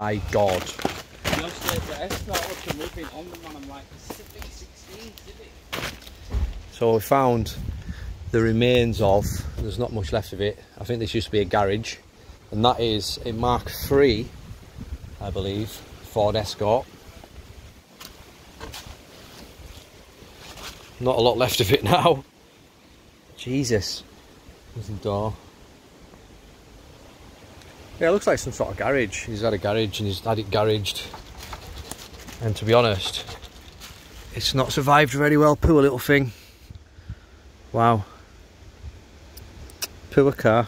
My God. Just the, the escort was moving on them and I'm like, Civic 16, Civic. So we found the remains of, there's not much left of it. I think this used to be a garage. And that is a Mark III, I believe, Ford Escort. Not a lot left of it now. Jesus. There's the door. Yeah, it looks like some sort of garage. He's had a garage and he's had it garaged. And to be honest, it's not survived very well. Poor little thing. Wow. Poor car.